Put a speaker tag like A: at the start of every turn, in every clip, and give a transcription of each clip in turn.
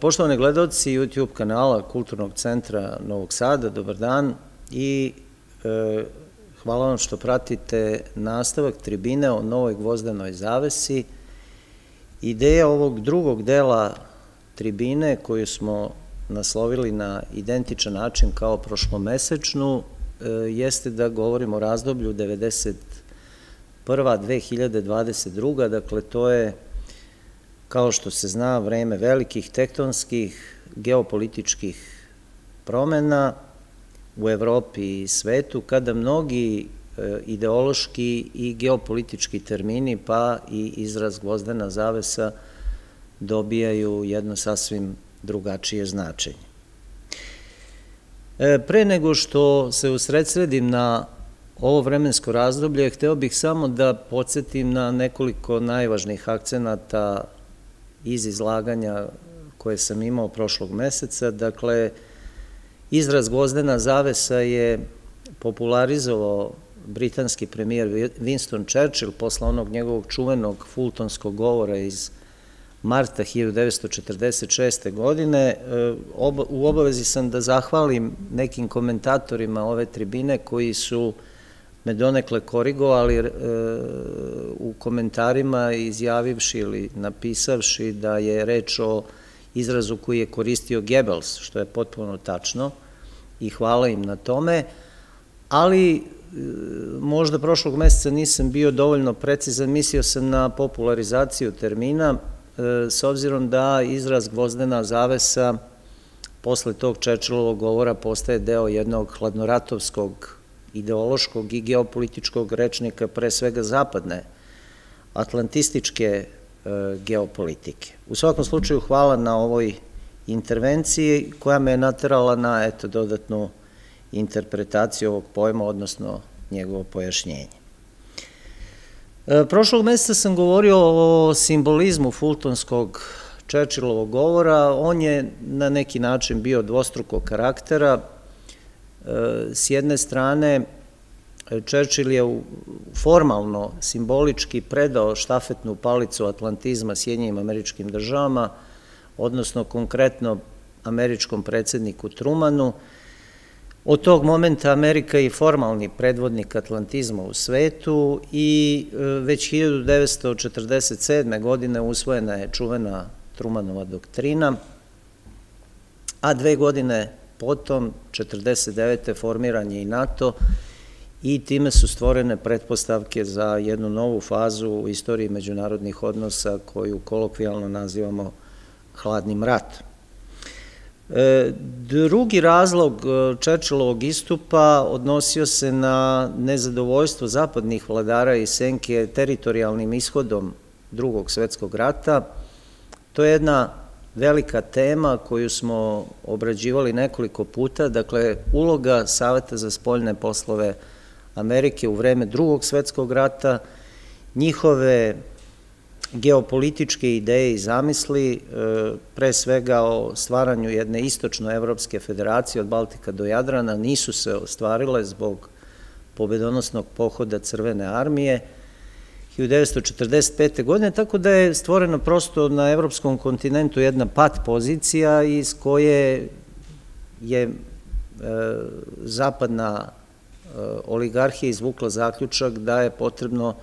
A: Poštovani gledalci YouTube kanala Kulturnog centra Novog Sada, dobar dan i e, hvala vam što pratite nastavak tribine o novoj gvozdanoj zavesi. Ideja ovog drugog dela tribine koju smo naslovili na identičan način kao prošlomesečnu e, jeste da govorimo o razdoblju 91. 2022. Dakle, to je kao što se zna, vreme velikih tektonskih geopolitičkih promena u Evropi i svetu, kada mnogi e, ideološki i geopolitički termini, pa i izraz gvozdena zavesa, dobijaju jedno sasvim drugačije značenje. E, pre nego što se usredsredim na ovo vremensko razdoblje, hteo bih samo da podsjetim na nekoliko najvažnijih akcenata iz izlaganja koje sam imao prošlog meseca. Dakle, izraz gvozdena zavesa je popularizovao britanski premijer Winston Churchill posle onog njegovog čuvenog fultonskog govora iz marta 1946. godine. E, u obavezi sam da zahvalim nekim komentatorima ove tribine koji su me donekle korigovali e, u komentarima izjavivši ili napisavši da je reč o izrazu koji je koristio Goebbels, što je potpuno tačno i hvala im na tome, ali e, možda prošlog meseca nisam bio dovoljno precizan, mislio sam na popularizaciju termina, e, s obzirom da izraz gvozdena zavesa posle tog Čečelovog govora postaje deo jednog hladnoratovskog ideološkog i geopolitičkog rečnika, pre svega zapadne, atlantističke e, geopolitike. U svakom slučaju hvala na ovoj intervenciji koja me je naterala na eto, dodatnu interpretaciju ovog pojma, odnosno njegovo pojašnjenje. E, prošlog meseca sam govorio o simbolizmu Fultonskog Čečilovog govora. On je na neki način bio dvostrukog karaktera, S jedne strane, Churchill je formalno, simbolički predao štafetnu palicu atlantizma Sjednjim američkim državama, odnosno konkretno američkom predsedniku Trumanu. Od tog momenta Amerika je formalni predvodnik atlantizma u svetu i e, već 1947. godine usvojena je čuvena Trumanova doktrina, a dve godine Potom, 49. formiran je i NATO i time su stvorene pretpostavke za jednu novu fazu u istoriji međunarodnih odnosa koju kolokvijalno nazivamo hladnim ratom. E, drugi razlog e, Čečelovog istupa odnosio se na nezadovoljstvo zapadnih vladara i senke teritorijalnim ishodom drugog svetskog rata. To je jedna velika tema koju smo obrađivali nekoliko puta, dakle uloga Saveta za spoljne poslove Amerike u vreme drugog svetskog rata, njihove geopolitičke ideje i zamisli, e, pre svega o stvaranju jedne istočno-evropske federacije od Baltika do Jadrana, nisu se ostvarile zbog pobedonosnog pohoda Crvene armije, 1945. godine, tako da je stvoreno prosto na evropskom kontinentu jedna pat pozicija iz koje je e, zapadna e, oligarhija izvukla zaključak da je potrebno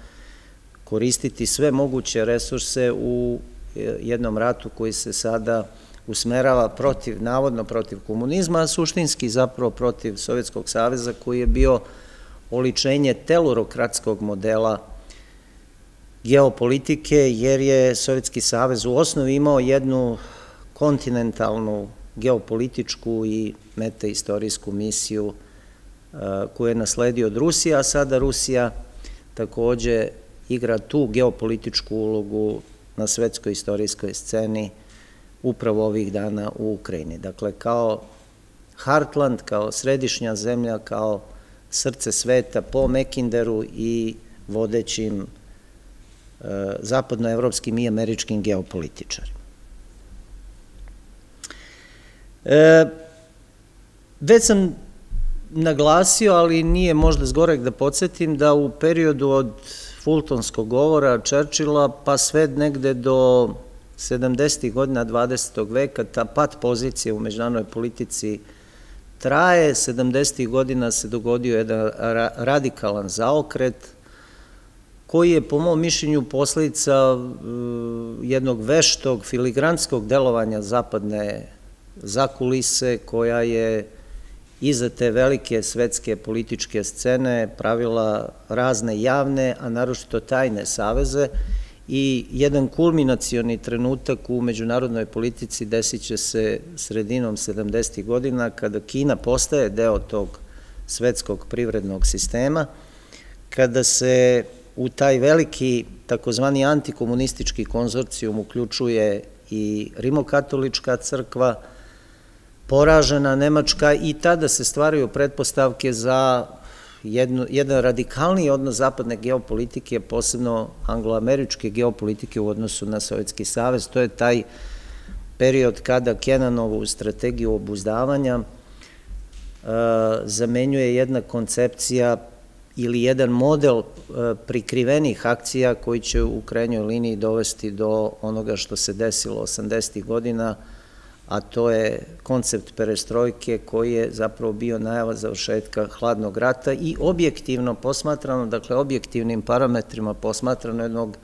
A: koristiti sve moguće resurse u e, jednom ratu koji se sada usmerava protiv, navodno protiv komunizma, a suštinski zapravo protiv Sovjetskog saveza koji je bio oličenje telurokratskog modela geopolitike, jer je Sovjetski savez u osnovi imao jednu kontinentalnu geopolitičku i metaistorijsku misiju e, koju je nasledio od Rusije, a sada Rusija takođe igra tu geopolitičku ulogu na svetskoj istorijskoj sceni upravo ovih dana u Ukrajini. Dakle, kao Heartland, kao središnja zemlja, kao srce sveta po Mekinderu i vodećim zapadnoevropskim i američkim geopolitičarima. E, već sam naglasio, ali nije možda zgorek da podsjetim, da u periodu od Fultonskog govora Čerčila pa sve negde do 70. godina 20. veka ta pat pozicija u međunarodnoj politici traje, 70. godina se dogodio jedan radikalan zaokret, koji je po mom mišljenju posledica e, jednog veštog filigranskog delovanja zapadne zakulise koja je iza te velike svetske političke scene pravila razne javne, a naročito tajne saveze i jedan kulminacioni trenutak u međunarodnoj politici desit će se sredinom 70. godina kada Kina postaje deo tog svetskog privrednog sistema, kada se u taj veliki takozvani antikomunistički konzorcijum uključuje i rimokatolička crkva, poražena Nemačka i tada se stvaraju pretpostavke za jednu, jedan radikalni odnos zapadne geopolitike, posebno angloameričke geopolitike u odnosu na Sovjetski savez. To je taj period kada Kenanovu strategiju obuzdavanja uh, zamenjuje jedna koncepcija ili jedan model uh, prikrivenih akcija koji će u krajnjoj liniji dovesti do onoga što se desilo 80. godina, a to je koncept perestrojke koji je zapravo bio najava završetka hladnog rata i objektivno posmatrano, dakle objektivnim parametrima posmatrano jednog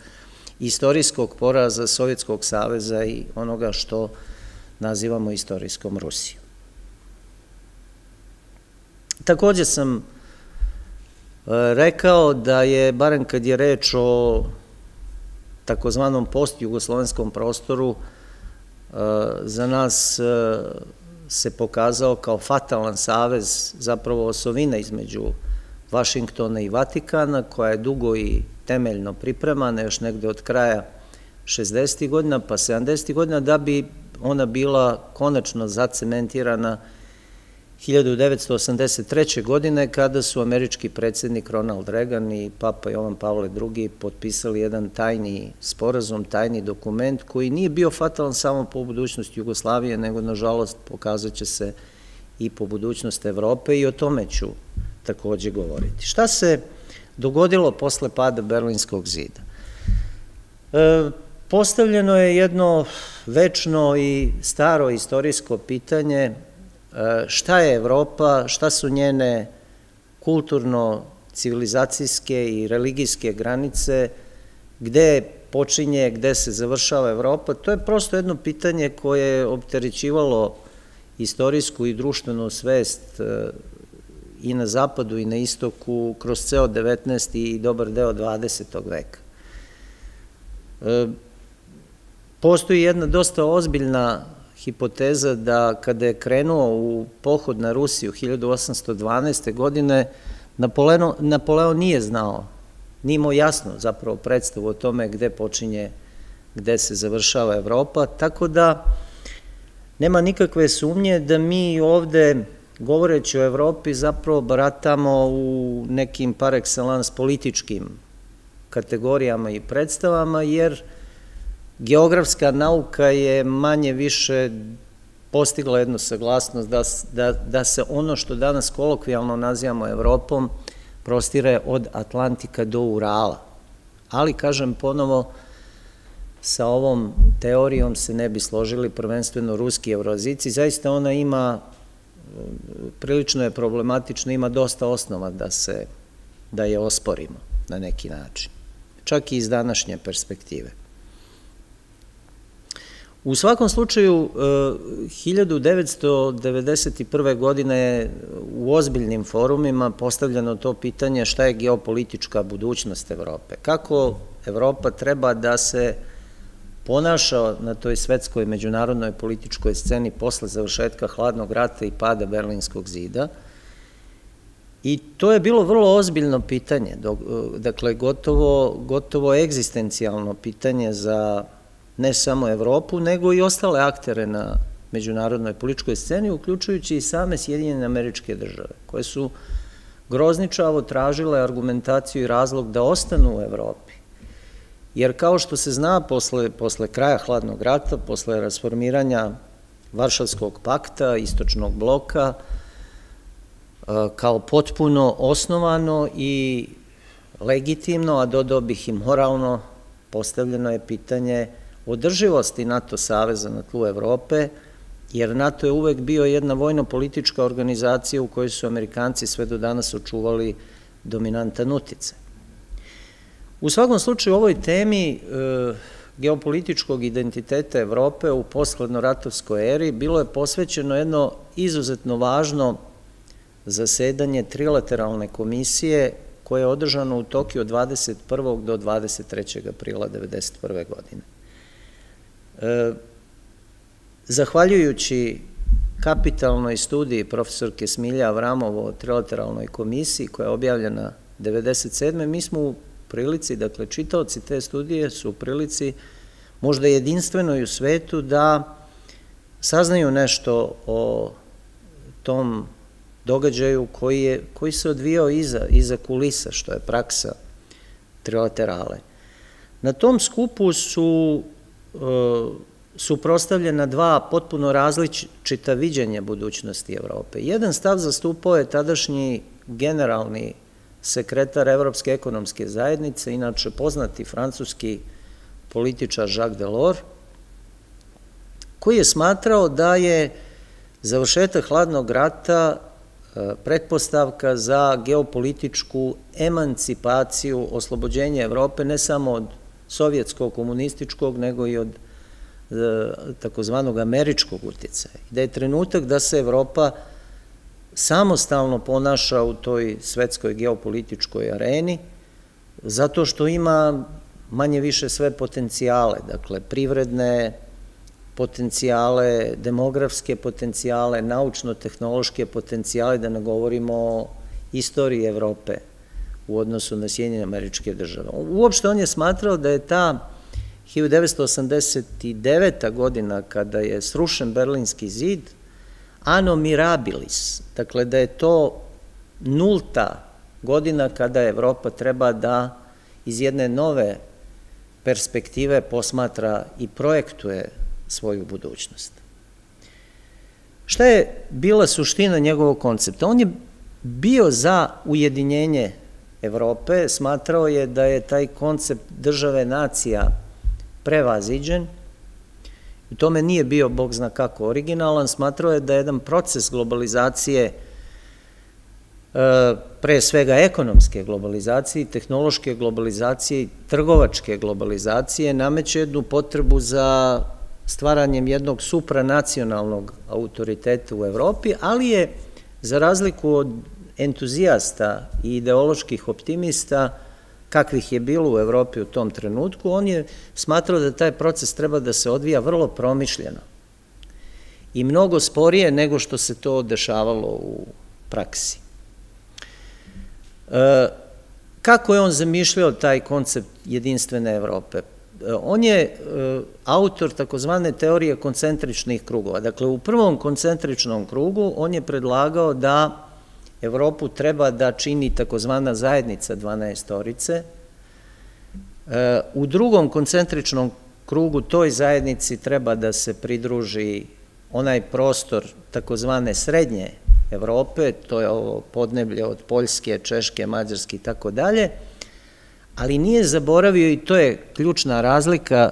A: istorijskog poraza Sovjetskog saveza i onoga što nazivamo istorijskom Rusijom. Takođe sam e, rekao da je, barem kad je reč o takozvanom post-jugoslovenskom prostoru, za nas e, se pokazao kao fatalan savez, zapravo osovina između Vašingtona i Vatikana, koja je dugo i temeljno pripremana, još negde od kraja 60. godina pa 70. godina, da bi ona bila konačno zacementirana 1983. godine kada su američki predsednik Ronald Reagan i papa Jovan Pavle II. potpisali jedan tajni sporazum, tajni dokument koji nije bio fatalan samo po budućnosti Jugoslavije, nego nažalost pokazat će se i po budućnost Evrope i o tome ću takođe govoriti. Šta se dogodilo posle pada Berlinskog zida? E, postavljeno je jedno večno i staro istorijsko pitanje šta je Evropa, šta su njene kulturno, civilizacijske i religijske granice, gde počinje, gde se završava Evropa, to je prosto jedno pitanje koje je opterećivalo istorijsku i društvenu svest e, i na zapadu i na istoku kroz ceo 19. i dobar deo 20. veka. E, postoji jedna dosta ozbiljna hipoteza da kada je krenuo u pohod na Rusiju 1812. godine, Napoleon, Napoleon nije znao, nije imao jasno zapravo predstavu o tome gde počinje, gde se završava Evropa, tako da nema nikakve sumnje da mi ovde, govoreći o Evropi, zapravo baratamo u nekim par excellence političkim kategorijama i predstavama, jer Geografska nauka je manje više postigla jednu saglasnost da, da, da se ono što danas kolokvijalno nazivamo Evropom prostire od Atlantika do Urala. Ali, kažem ponovo, sa ovom teorijom se ne bi složili prvenstveno ruski evroazici. Zaista ona ima, prilično je problematično, ima dosta osnova da se, da je osporimo na neki način. Čak i iz današnje perspektive. U svakom slučaju, 1991. E, godine je u ozbiljnim forumima postavljeno to pitanje šta je geopolitička budućnost Evrope. Kako Evropa treba da se ponaša na toj svetskoj međunarodnoj političkoj sceni posle završetka hladnog rata i pada Berlinskog zida. I to je bilo vrlo ozbiljno pitanje, dakle gotovo, gotovo egzistencijalno pitanje za ne samo Evropu, nego i ostale aktere na međunarodnoj političkoj sceni, uključujući i same Sjedinjene američke države, koje su grozničavo tražile argumentaciju i razlog da ostanu u Evropi. Jer kao što se zna, posle, posle kraja hladnog rata, posle rasformiranja Varšavskog pakta, istočnog bloka, kao potpuno osnovano i legitimno, a dodao bih i moralno, postavljeno je pitanje održivosti NATO saveza na tlu Evrope, jer NATO je uvek bio jedna vojno-politička organizacija u kojoj su Amerikanci sve do danas očuvali dominantan utice. U svakom slučaju, ovoj temi e, geopolitičkog identiteta Evrope u poskladno-ratovskoj eri bilo je posvećeno jedno izuzetno važno zasedanje trilateralne komisije koje je održano u Tokiju od 21. do 23. aprila 1991. godine. E, zahvaljujući kapitalnoj studiji profesorke Smilja Avramovo o trilateralnoj komisiji koja je objavljena 1997. mi smo u prilici, dakle čitaoci te studije su u prilici možda jedinstvenoj u svetu da saznaju nešto o tom događaju koji, je, koji se odvijao iza, iza kulisa, što je praksa trilaterale. Na tom skupu su suprostavljena dva potpuno različita viđenja budućnosti Evrope. Jedan stav zastupao je tadašnji generalni sekretar Evropske ekonomske zajednice, inače poznati francuski političar Jacques Delors, koji je smatrao da je završetak hladnog rata e, pretpostavka za geopolitičku emancipaciju, oslobođenja Evrope, ne samo od sovjetskog, komunističkog, nego i od e, takozvanog američkog utjecaja. Da je trenutak da se Evropa samostalno ponaša u toj svetskoj geopolitičkoj areni, zato što ima manje više sve potencijale, dakle privredne potencijale, demografske potencijale, naučno-tehnološke potencijale, da ne govorimo o istoriji Evrope u odnosu na Sjedinjene američke države. Uopšte on je smatrao da je ta 1989. godina kada je srušen Berlinski zid, Ano mirabilis, dakle da je to nulta godina kada Evropa treba da iz jedne nove perspektive posmatra i projektuje svoju budućnost. Šta je bila suština njegovog koncepta? On je bio za ujedinjenje Evrope, smatrao je da je taj koncept države nacija prevaziđen, U tome nije bio, Bog zna kako, originalan, smatrao je da je jedan proces globalizacije, e, pre svega ekonomske globalizacije, tehnološke globalizacije i trgovačke globalizacije, nameće jednu potrebu za stvaranjem jednog supranacionalnog autoriteta u Evropi, ali je, za razliku od entuzijasta i ideoloških optimista, kakvih je bilo u Evropi u tom trenutku, on je smatrao da taj proces treba da se odvija vrlo promišljeno i mnogo sporije nego što se to dešavalo u praksi. E, kako je on zamišljao taj koncept jedinstvene Evrope? E, on je e, autor takozvane teorije koncentričnih krugova. Dakle, u prvom koncentričnom krugu on je predlagao da Evropu treba da čini takozvana zajednica 12 orice. E, u drugom koncentričnom krugu toj zajednici treba da se pridruži onaj prostor takozvane srednje Evrope, to je ovo podneblje od Poljske, Češke, Mađarske i tako dalje, ali nije zaboravio i to je ključna razlika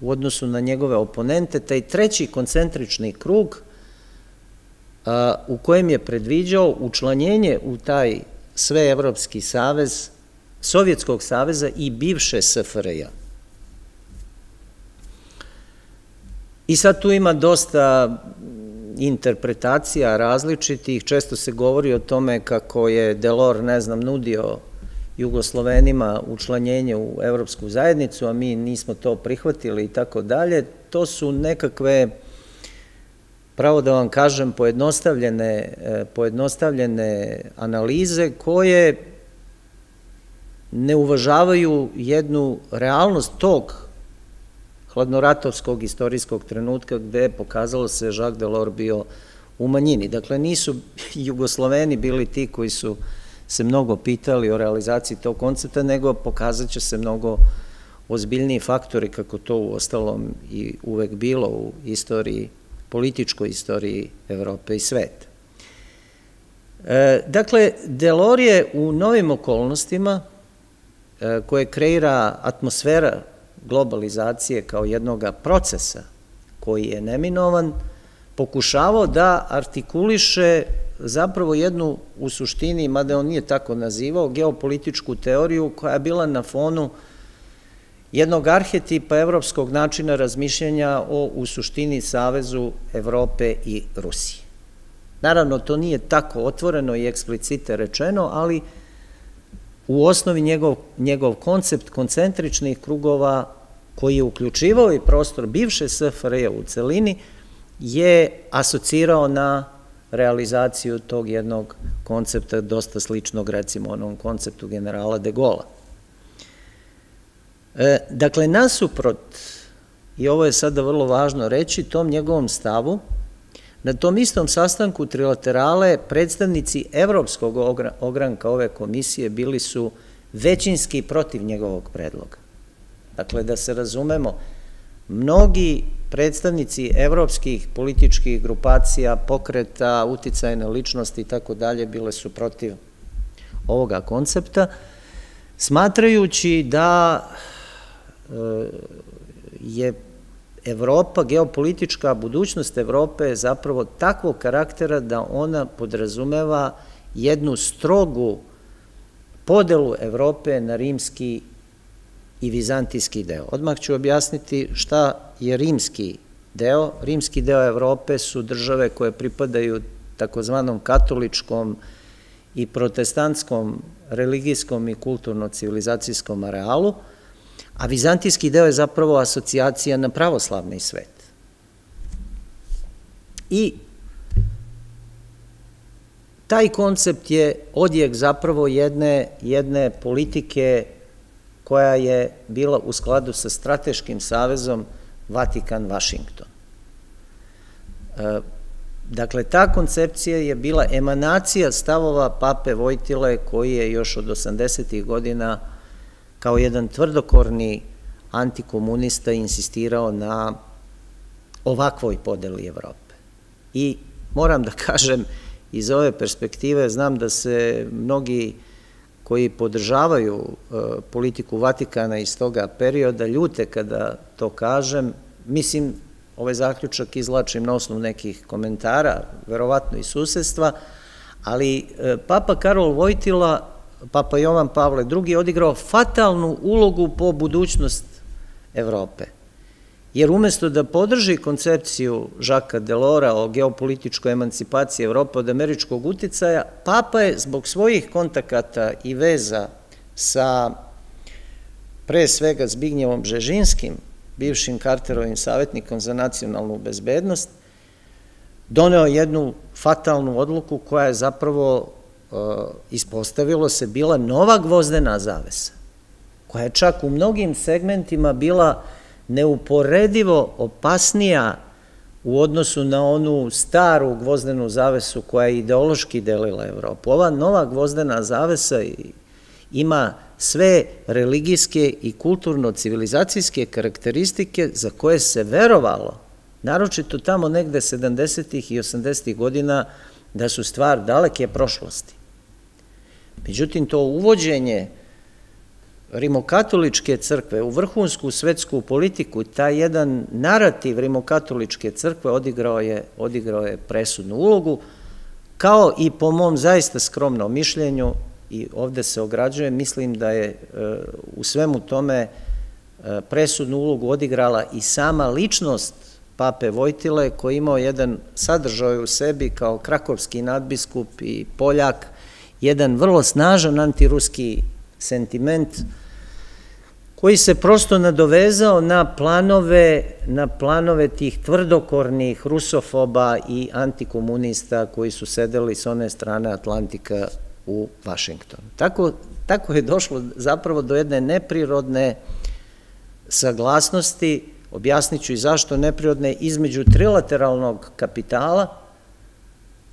A: u odnosu na njegove oponente, taj treći koncentrični krug u kojem je predviđao učlanjenje u taj sveevropski savez, Sovjetskog saveza i bivše SFRJ. I sad tu ima dosta interpretacija različitih, često se govori o tome kako je Delor, ne znam, nudio Jugoslovenima učlanjenje u Evropsku zajednicu, a mi nismo to prihvatili i tako dalje. To su nekakve pravo da vam kažem, pojednostavljene, e, pojednostavljene analize koje ne uvažavaju jednu realnost tog hladnoratovskog istorijskog trenutka gde je pokazalo se Jacques Delors bio u manjini. Dakle, nisu Jugosloveni bili ti koji su se mnogo pitali o realizaciji tog koncepta, nego pokazat će se mnogo ozbiljniji faktori, kako to u ostalom i uvek bilo u istoriji političkoj istoriji Evrope i sveta. E, dakle, Delor je u novim okolnostima e, koje kreira atmosfera globalizacije kao jednog procesa koji je neminovan, pokušavao da artikuliše zapravo jednu u suštini, mada on nije tako nazivao, geopolitičku teoriju koja je bila na fonu jednog arhetipa evropskog načina razmišljanja o u suštini Savezu Evrope i Rusije. Naravno, to nije tako otvoreno i eksplicite rečeno, ali u osnovi njegov, njegov koncept koncentričnih krugova koji je uključivao i prostor bivše SFRJ u celini, je asocirao na realizaciju tog jednog koncepta dosta sličnog recimo onom konceptu generala de Gola. E, dakle, nasuprot, i ovo je sada vrlo važno reći, tom njegovom stavu, na tom istom sastanku trilaterale predstavnici Evropskog ogranka ove komisije bili su većinski protiv njegovog predloga. Dakle, da se razumemo, mnogi predstavnici evropskih političkih grupacija, pokreta, uticajne ličnosti i tako dalje bile su protiv ovoga koncepta, smatrajući da je Evropa, geopolitička budućnost Evrope je zapravo takvog karaktera da ona podrazumeva jednu strogu podelu Evrope na rimski i vizantijski deo. Odmah ću objasniti šta je rimski deo. Rimski deo Evrope su države koje pripadaju takozvanom katoličkom i protestantskom religijskom i kulturno-civilizacijskom arealu, a vizantijski deo je zapravo asocijacija na pravoslavni svet. I taj koncept je odjek zapravo jedne, jedne politike koja je bila u skladu sa strateškim savezom Vatikan-Vašington. E, dakle, ta koncepcija je bila emanacija stavova pape Vojtile koji je još od 80. godina kao jedan tvrdokorni antikomunista insistirao na ovakvoj podeli Evrope. I moram da kažem, iz ove perspektive znam da se mnogi koji podržavaju e, politiku Vatikana iz toga perioda ljute kada to kažem. Mislim, ovaj zaključak izlačim na osnovu nekih komentara, verovatno i susedstva, ali e, Papa Karol Vojtila, Papa Jovan Pavle II. odigrao fatalnu ulogu po budućnost Evrope jer umesto da podrži koncepciju Žaka Delora o geopolitičkoj emancipaciji Evropa od američkog uticaja, Papa je zbog svojih kontakata i veza sa pre svega Zbignjevom Žežinskim, bivšim Karterovim savjetnikom za nacionalnu bezbednost, doneo jednu fatalnu odluku koja je zapravo ispostavilo se bila nova gvozdena zavesa, koja je čak u mnogim segmentima bila neuporedivo opasnija u odnosu na onu staru gvozdenu zavesu koja je ideološki delila Evropu. Ova nova gvozdena zavesa ima sve religijske i kulturno-civilizacijske karakteristike za koje se verovalo, naročito tamo negde 70. i 80. godina, da su stvar daleke prošlosti. Međutim, to uvođenje rimokatoličke crkve u vrhunsku svetsku politiku, taj jedan narativ rimokatoličke crkve odigrao je, odigrao je presudnu ulogu, kao i po mom zaista skromnom mišljenju, i ovde se ograđuje, mislim da je e, u svemu tome e, presudnu ulogu odigrala i sama ličnost pape Vojtile, koji imao jedan sadržaj u sebi kao krakovski nadbiskup i Poljak, jedan vrlo snažan antiruski sentiment koji se prosto nadovezao na planove, na planove tih tvrdokornih rusofoba i antikomunista koji su sedeli s one strane Atlantika u Vašingtonu. Tako, tako je došlo zapravo do jedne neprirodne saglasnosti, objasnit ću i zašto neprirodne, između trilateralnog kapitala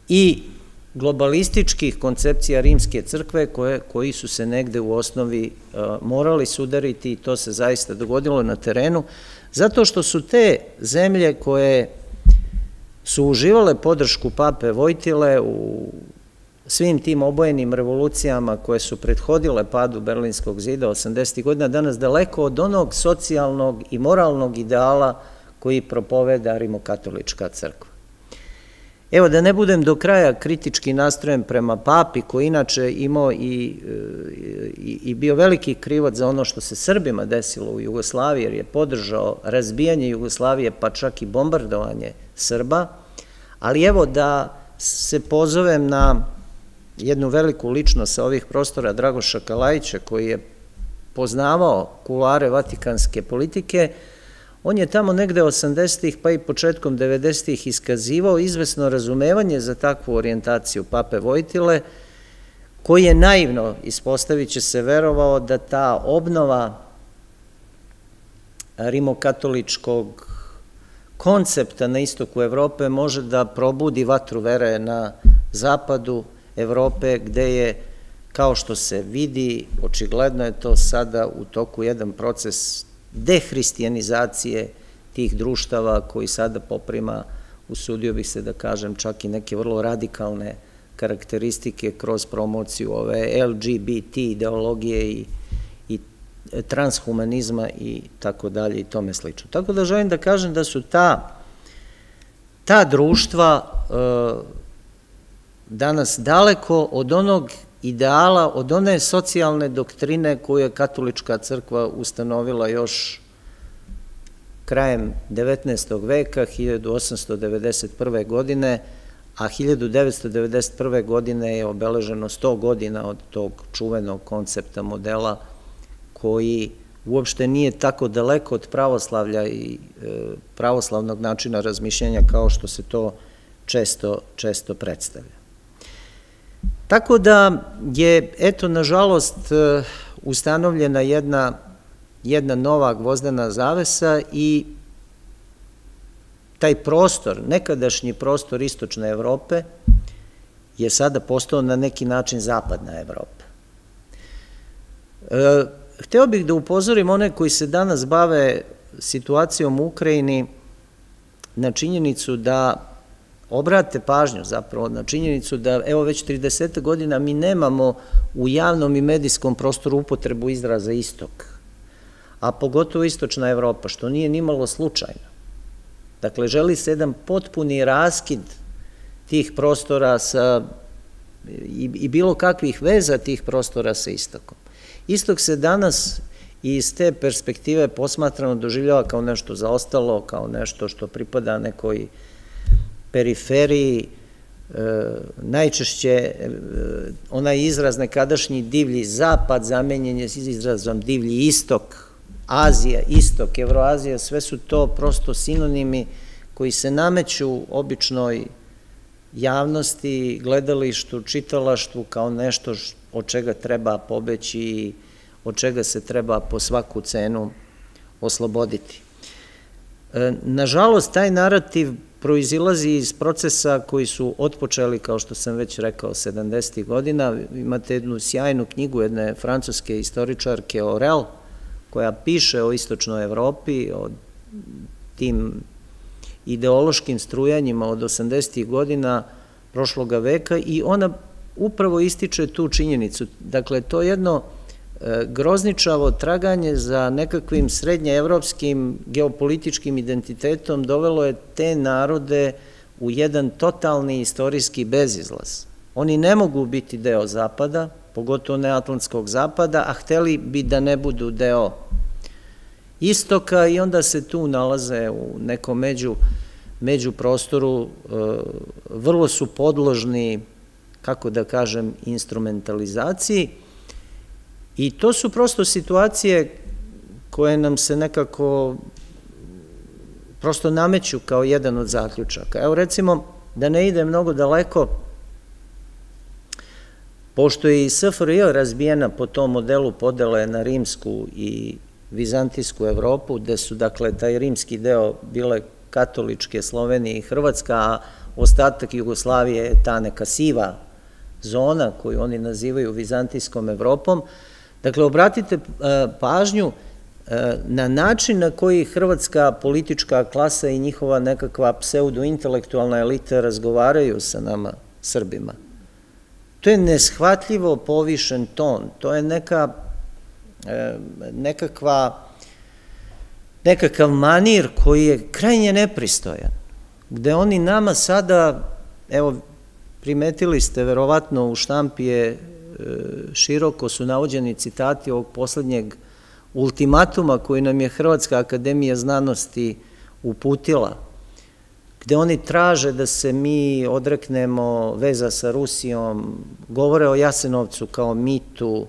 A: i globalističkih koncepcija rimske crkve koje, koji su se negde u osnovi uh, morali sudariti i to se zaista dogodilo na terenu, zato što su te zemlje koje su uživale podršku pape Vojtile u svim tim obojenim revolucijama koje su prethodile padu Berlinskog zida 80. godina, danas daleko od onog socijalnog i moralnog ideala koji propoveda rimokatolička crkva. Evo, da ne budem do kraja kritički nastrojen prema papi, koji inače imao i, i, i bio veliki krivac za ono što se Srbima desilo u Jugoslaviji, jer je podržao razbijanje Jugoslavije, pa čak i bombardovanje Srba, ali evo da se pozovem na jednu veliku ličnost sa ovih prostora, Dragoša Kalajića, koji je poznavao kulare vatikanske politike, on je tamo negde 80-ih pa i početkom 90-ih iskazivao izvesno razumevanje za takvu orijentaciju pape Vojtile, koji je naivno, ispostavit će se, verovao da ta obnova rimokatoličkog koncepta na istoku Evrope može da probudi vatru vere na zapadu Evrope, gde je, kao što se vidi, očigledno je to sada u toku jedan proces dehristijanizacije tih društava koji sada poprima, usudio bih se da kažem, čak i neke vrlo radikalne karakteristike kroz promociju ove LGBT ideologije i, i transhumanizma i tako dalje i tome slično. Tako da želim da kažem da su ta, ta društva e, danas daleko od onog ideala, od one socijalne doktrine koju je katolička crkva ustanovila još krajem 19. veka, 1891. godine, a 1991. godine je obeleženo 100 godina od tog čuvenog koncepta modela koji uopšte nije tako daleko od pravoslavlja i e, pravoslavnog načina razmišljanja kao što se to često, često predstavlja. Tako da je, eto, nažalost, e, ustanovljena jedna, jedna nova gvozdana zavesa i taj prostor, nekadašnji prostor istočne Evrope, je sada postao na neki način zapadna Evropa. E, hteo bih da upozorim one koji se danas bave situacijom u Ukrajini na činjenicu da obrate pažnju zapravo na činjenicu da evo već 30 godina mi nemamo u javnom i medijskom prostoru upotrebu izraza istok, a pogotovo istočna Evropa, što nije nimalo slučajno. Dakle, želi se jedan potpuni raskid tih prostora sa, i, i bilo kakvih veza tih prostora sa istokom. Istok se danas iz te perspektive posmatrano doživljava kao nešto zaostalo, kao nešto što pripada nekoj periferiji, e, najčešće e, onaj izraz nekadašnji divlji zapad zamenjen je izrazom divlji istok, Azija, istok, Evroazija, sve su to prosto sinonimi koji se nameću običnoj javnosti, gledalištu, čitalaštvu kao nešto od čega treba pobeći i od čega se treba po svaku cenu osloboditi. E, nažalost, taj narativ proizilazi iz procesa koji su otpočeli, kao što sam već rekao, 70. godina. Imate jednu sjajnu knjigu jedne francuske istoričarke Orel, koja piše o istočnoj Evropi, o tim ideološkim strujanjima od 80. godina prošloga veka i ona upravo ističe tu činjenicu. Dakle, to je jedno grozničavo traganje za nekakvim srednjeevropskim geopolitičkim identitetom dovelo je te narode u jedan totalni istorijski bezizlaz. Oni ne mogu biti deo zapada, pogotovo ne Atlantskog zapada, a hteli bi da ne budu deo istoka i onda se tu nalaze u nekom među, među prostoru, e, vrlo su podložni, kako da kažem, instrumentalizaciji, I to su prosto situacije koje nam se nekako prosto nameću kao jedan od zaključaka. Evo recimo, da ne ide mnogo daleko, pošto je i SFRJ razbijena po tom modelu podele na rimsku i vizantijsku Evropu, gde su, dakle, taj rimski deo bile katoličke Slovenije i Hrvatska, a ostatak Jugoslavije je ta neka siva zona koju oni nazivaju vizantijskom Evropom, Dakle, obratite e, pažnju e, na način na koji hrvatska politička klasa i njihova nekakva pseudo-intelektualna elita razgovaraju sa nama, Srbima. to je neshvatljivo povišen ton, to je neka e, nekakva nekakav manir koji je krajnje nepristojan, gde oni nama sada, evo, primetili ste, verovatno u štampi je široko su navođeni citati ovog poslednjeg ultimatuma koji nam je Hrvatska akademija znanosti uputila, gde oni traže da se mi odreknemo veza sa Rusijom, govore o Jasenovcu kao mitu.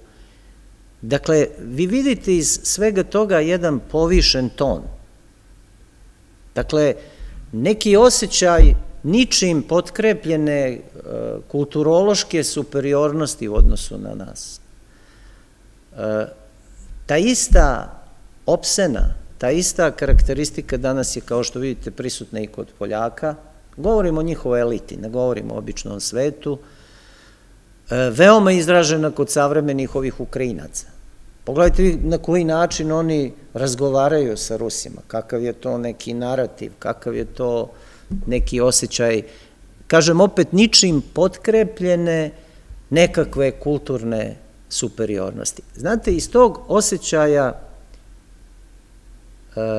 A: Dakle, vi vidite iz svega toga jedan povišen ton. Dakle, neki osjećaj ničim potkrepljene e, kulturološke superiornosti u odnosu na nas. E, ta ista opsena, ta ista karakteristika danas je, kao što vidite, prisutna i kod Poljaka. Govorimo o njihovoj eliti, ne govorimo o običnom svetu. E, veoma izražena kod savremenih ovih Ukrajinaca. Pogledajte na koji način oni razgovaraju sa Rusima, kakav je to neki narativ, kakav je to neki osjećaj, kažem opet, ničim potkrepljene nekakve kulturne superiornosti. Znate, iz tog osjećaja e,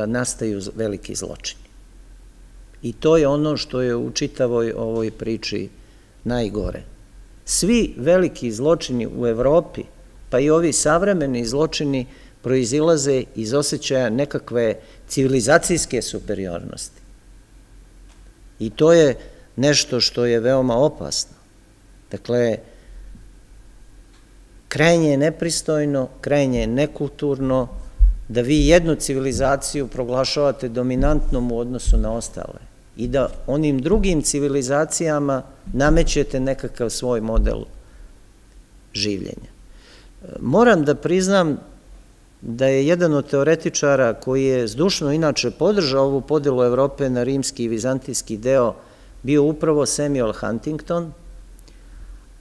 A: nastaju veliki zločini. I to je ono što je u čitavoj ovoj priči najgore. Svi veliki zločini u Evropi, pa i ovi savremeni zločini, proizilaze iz osjećaja nekakve civilizacijske superiornosti. I to je nešto što je veoma opasno. Dakle, krajnje je nepristojno, krajnje je nekulturno da vi jednu civilizaciju proglašavate dominantnom u odnosu na ostale i da onim drugim civilizacijama namećete nekakav svoj model življenja. Moram da priznam da je jedan od teoretičara koji je zdušno inače podržao ovu podelu Evrope na rimski i vizantijski deo bio upravo Samuel Huntington,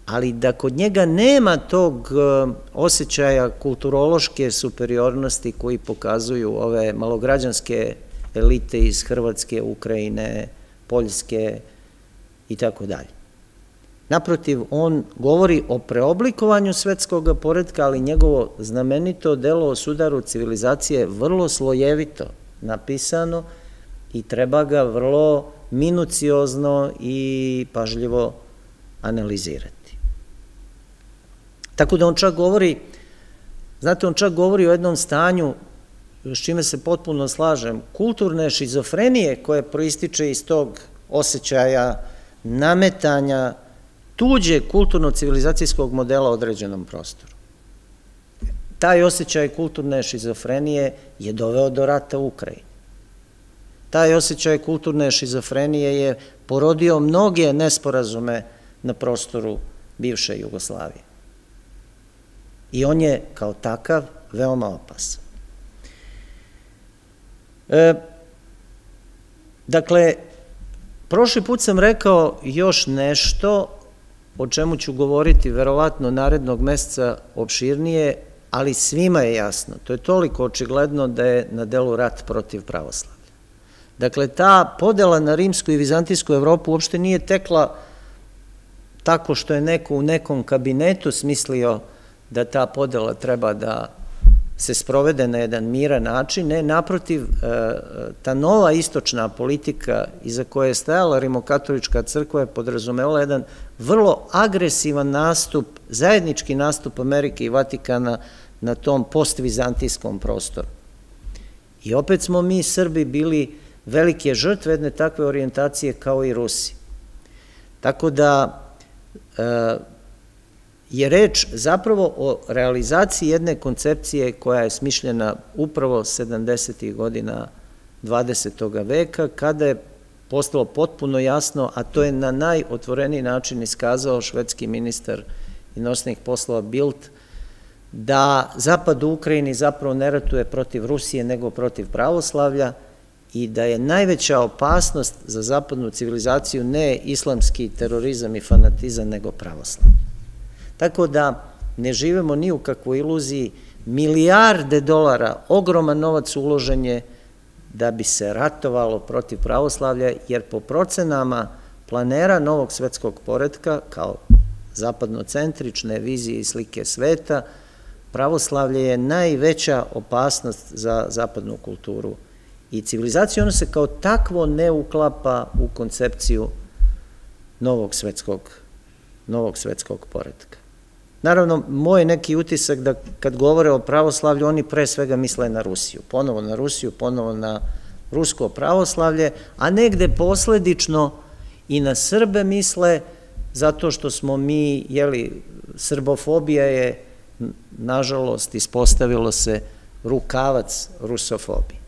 A: ali da kod njega nema tog e, osjećaja kulturološke superiornosti koji pokazuju ove malograđanske elite iz Hrvatske, Ukrajine, Poljske i tako dalje. Naprotiv, on govori o preoblikovanju svetskog poredka, ali njegovo znamenito delo o sudaru civilizacije je vrlo slojevito napisano i treba ga vrlo minuciozno i pažljivo analizirati. Tako da on čak govori, znate, on čak govori o jednom stanju s čime se potpuno slažem, kulturne šizofrenije koje proističe iz tog osjećaja nametanja tuđe kulturno-civilizacijskog modela određenom prostoru. Taj osjećaj kulturne šizofrenije je doveo do rata u Ukrajini. Taj osjećaj kulturne šizofrenije je porodio mnoge nesporazume na prostoru bivše Jugoslavije. I on je kao takav veoma opasan. E, dakle, prošli put sam rekao još nešto o čemu ću govoriti verovatno narednog meseca opširnije, ali svima je jasno, to je toliko očigledno da je na delu rat protiv pravoslavlja. Dakle, ta podela na rimsku i vizantijsku Evropu uopšte nije tekla tako što je neko u nekom kabinetu smislio da ta podela treba da se sprovede na jedan miran način, ne, naprotiv, e, ta nova istočna politika iza koje je stajala rimokatolička crkva je podrazumevala jedan vrlo agresivan nastup, zajednički nastup Amerike i Vatikana na tom postvizantijskom prostoru. I opet smo mi Srbi bili velike žrtve jedne takve orijentacije kao i Rusi. Tako da e, je reč zapravo o realizaciji jedne koncepcije koja je smišljena upravo 70. godina 20. veka, kada je postalo potpuno jasno, a to je na najotvoreniji način iskazao švedski ministar inostranih poslova Bildt, da Zapad u Ukrajini zapravo ne ratuje protiv Rusije nego protiv pravoslavlja i da je najveća opasnost za zapadnu civilizaciju ne islamski terorizam i fanatizam nego pravoslavlje. Tako da ne živemo ni u kakvoj iluziji, milijarde dolara, ogroman novac uložen je da bi se ratovalo protiv pravoslavlja, jer po procenama planera novog svetskog poredka, kao zapadnocentrične vizije i slike sveta, pravoslavlje je najveća opasnost za zapadnu kulturu i civilizaciju. Ono se kao takvo ne uklapa u koncepciju novog svetskog, novog svetskog poredka. Naravno, moj neki utisak da kad govore o pravoslavlju, oni pre svega misle na Rusiju. Ponovo na Rusiju, ponovo na rusko pravoslavlje, a negde posledično i na Srbe misle zato što smo mi, jeli, srbofobija je, nažalost, ispostavilo se rukavac rusofobije.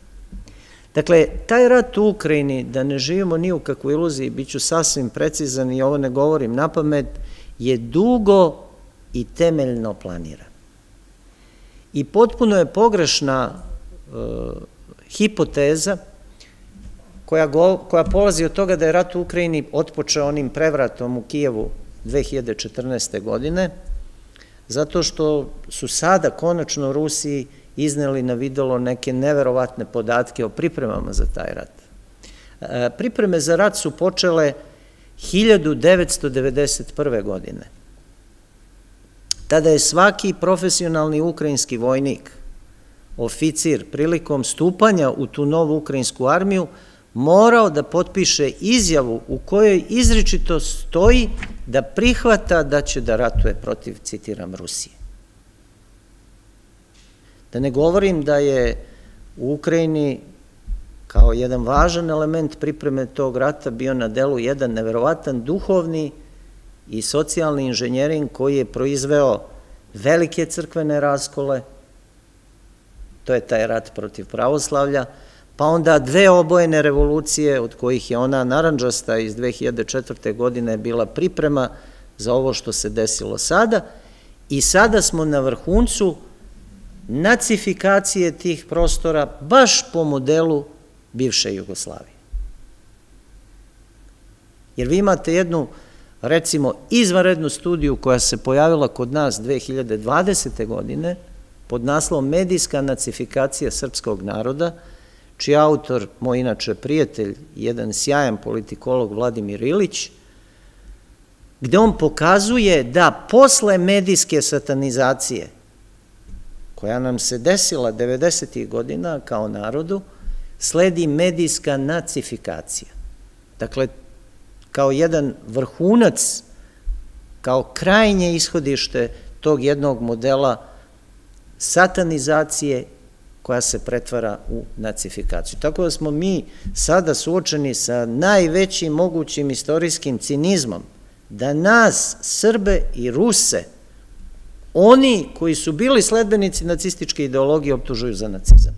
A: Dakle, taj rat u Ukrajini, da ne živimo ni u kakvoj iluziji, bit ću sasvim precizan i ovo ne govorim na pamet, je dugo i temeljno planiran. I potpuno je pogrešna e, hipoteza koja, koja polazi od toga da je rat u Ukrajini otpočeo onim prevratom u Kijevu 2014. godine, zato što su sada konačno Rusiji izneli na videlo neke neverovatne podatke o pripremama za taj rat. E, pripreme za rat su počele 1991. godine. Tada je svaki profesionalni ukrajinski vojnik, oficir, prilikom stupanja u tu novu ukrajinsku armiju, morao da potpiše izjavu u kojoj izričito stoji da prihvata da će da ratuje protiv, citiram, Rusije. Da ne govorim da je u Ukrajini kao jedan važan element pripreme tog rata bio na delu jedan neverovatan duhovni i socijalni inženjering koji je proizveo velike crkvene raskole, to je taj rat protiv pravoslavlja, pa onda dve obojene revolucije, od kojih je ona naranđasta iz 2004. godine bila priprema za ovo što se desilo sada, i sada smo na vrhuncu nacifikacije tih prostora baš po modelu bivše Jugoslavije. Jer vi imate jednu, recimo, izvanrednu studiju koja se pojavila kod nas 2020. godine pod naslovom Medijska nacifikacija srpskog naroda, čiji autor, moj inače prijatelj, jedan sjajan politikolog Vladimir Ilić, gde on pokazuje da posle medijske satanizacije, koja nam se desila 90. godina kao narodu, sledi medijska nacifikacija. Dakle, kao jedan vrhunac, kao krajnje ishodište tog jednog modela satanizacije koja se pretvara u nacifikaciju. Tako da smo mi sada suočeni sa najvećim mogućim istorijskim cinizmom, da nas, Srbe i Ruse, oni koji su bili sledbenici nacističke ideologije optužuju za nacizam.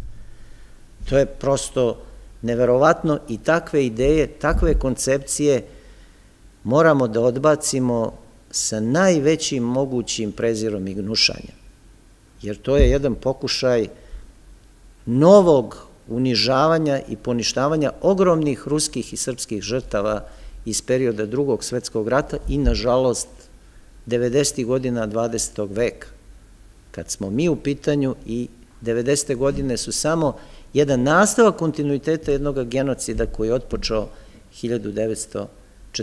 A: To je prosto neverovatno i takve ideje, takve koncepcije moramo da odbacimo sa najvećim mogućim prezirom i gnušanjem. Jer to je jedan pokušaj novog unižavanja i poništavanja ogromnih ruskih i srpskih žrtava iz perioda drugog svetskog rata i, nažalost, 90. godina 20. veka, kad smo mi u pitanju i 90. godine su samo jedan nastavak kontinuiteta jednog genocida koji je otpočeo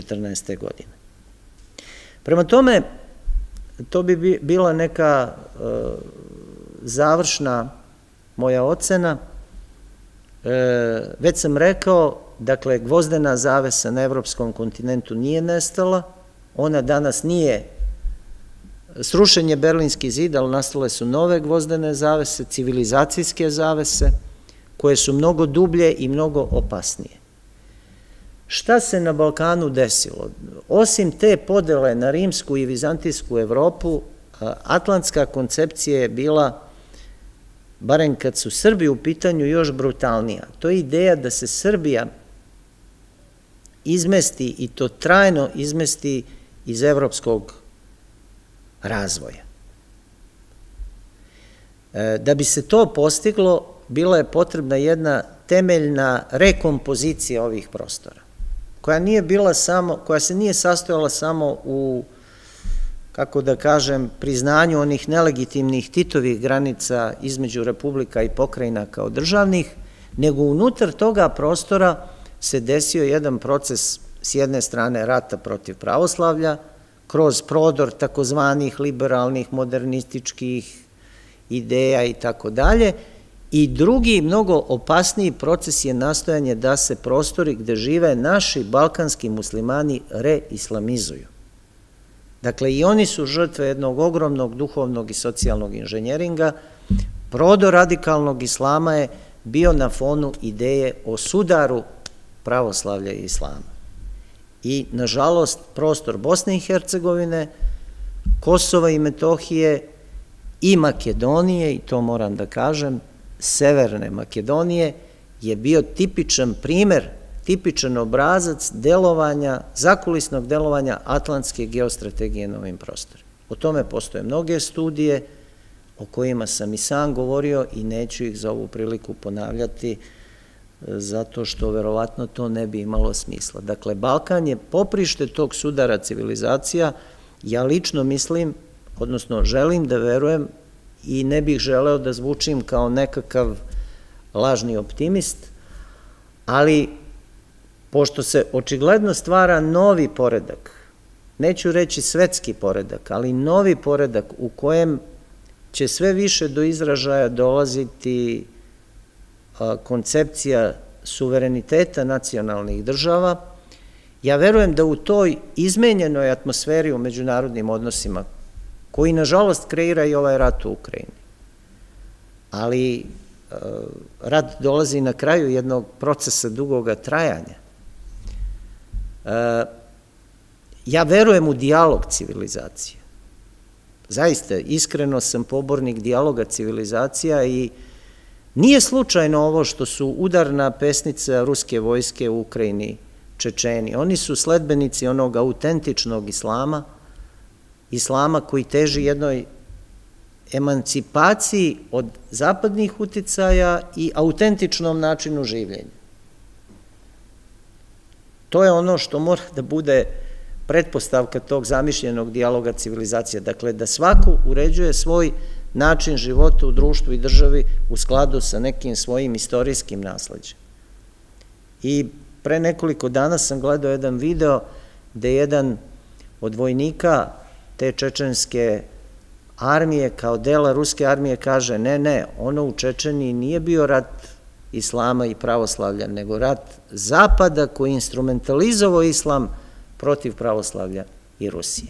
A: 1914. godine. Prema tome, to bi bila neka e, završna moja ocena. E, već sam rekao, dakle, gvozdena zavesa na evropskom kontinentu nije nestala, ona danas nije srušen je Berlinski zid, ali nastale su nove gvozdene zavese, civilizacijske zavese, koje su mnogo dublje i mnogo opasnije. Šta se na Balkanu desilo? Osim te podele na rimsku i vizantijsku Evropu, atlantska koncepcija je bila, barem kad su Srbi u pitanju, još brutalnija. To je ideja da se Srbija izmesti i to trajno izmesti iz evropskog razvoja. E, da bi se to postiglo, bila je potrebna jedna temeljna rekompozicija ovih prostora, koja nije bila samo, koja se nije sastojala samo u, kako da kažem, priznanju onih nelegitimnih titovih granica između republika i pokrajina kao državnih, nego unutar toga prostora se desio jedan proces s jedne strane rata protiv pravoslavlja, kroz prodor takozvanih liberalnih, modernističkih ideja i tako dalje. I drugi, mnogo opasniji proces je nastojanje da se prostori gde žive naši balkanski muslimani reislamizuju. Dakle, i oni su žrtve jednog ogromnog duhovnog i socijalnog inženjeringa. Prodor radikalnog islama je bio na fonu ideje o sudaru pravoslavlja i islama. I, nažalost, prostor Bosne i Hercegovine, Kosova i Metohije i Makedonije, i to moram da kažem, Severne Makedonije, je bio tipičan primer, tipičan obrazac delovanja, zakulisnog delovanja atlantske geostrategije na ovim prostorima. O tome postoje mnoge studije, o kojima sam i sam govorio i neću ih za ovu priliku ponavljati, zato što verovatno to ne bi imalo smisla. Dakle, Balkan je poprište tog sudara civilizacija, ja lično mislim, odnosno želim da verujem i ne bih želeo da zvučim kao nekakav lažni optimist, ali pošto se očigledno stvara novi poredak, neću reći svetski poredak, ali novi poredak u kojem će sve više do izražaja dolaziti koncepcija suvereniteta nacionalnih država, ja verujem da u toj izmenjenoj atmosferi u međunarodnim odnosima, koji nažalost kreira i ovaj rat u Ukrajini, ali rat dolazi na kraju jednog procesa dugoga trajanja, ja verujem u dijalog civilizacije. Zaista, iskreno sam pobornik dijaloga civilizacija i nije slučajno ovo što su udarna pesnica ruske vojske u Ukrajini Čečeni. Oni su sledbenici onog autentičnog islama, islama koji teži jednoj emancipaciji od zapadnih uticaja i autentičnom načinu življenja. To je ono što mora da bude pretpostavka tog zamišljenog dijaloga civilizacija. Dakle, da svako uređuje svoj način života u društvu i državi u skladu sa nekim svojim istorijskim nasledđem. I pre nekoliko dana sam gledao jedan video gde jedan od vojnika te čečenske armije kao dela ruske armije kaže ne, ne, ono u Čečeniji nije bio rat islama i pravoslavlja, nego rat zapada koji instrumentalizovao islam protiv pravoslavlja i Rusije.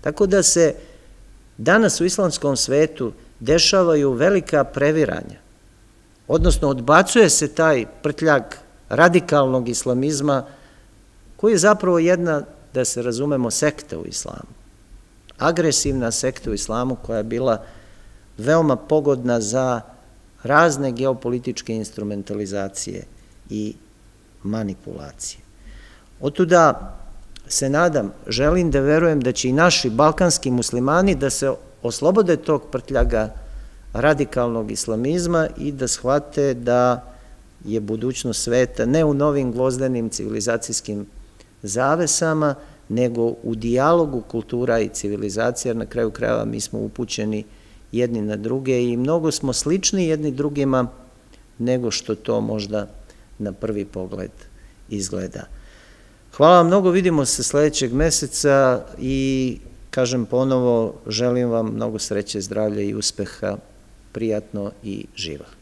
A: Tako da se danas u islamskom svetu dešavaju velika previranja, odnosno odbacuje se taj prtljag radikalnog islamizma koji je zapravo jedna, da se razumemo, sekta u islamu. Agresivna sekta u islamu koja je bila veoma pogodna za razne geopolitičke instrumentalizacije i manipulacije. Otuda se nadam, želim da verujem da će i naši balkanski muslimani da se oslobode tog prtljaga radikalnog islamizma i da shvate da je budućnost sveta ne u novim gvozdenim civilizacijskim zavesama, nego u dijalogu kultura i civilizacija, jer na kraju krajeva mi smo upućeni jedni na druge i mnogo smo slični jedni drugima nego što to možda na prvi pogled izgleda. Hvala vam mnogo, vidimo se sledećeg meseca i kažem ponovo, želim vam mnogo sreće, zdravlja i uspeha, prijatno i živa.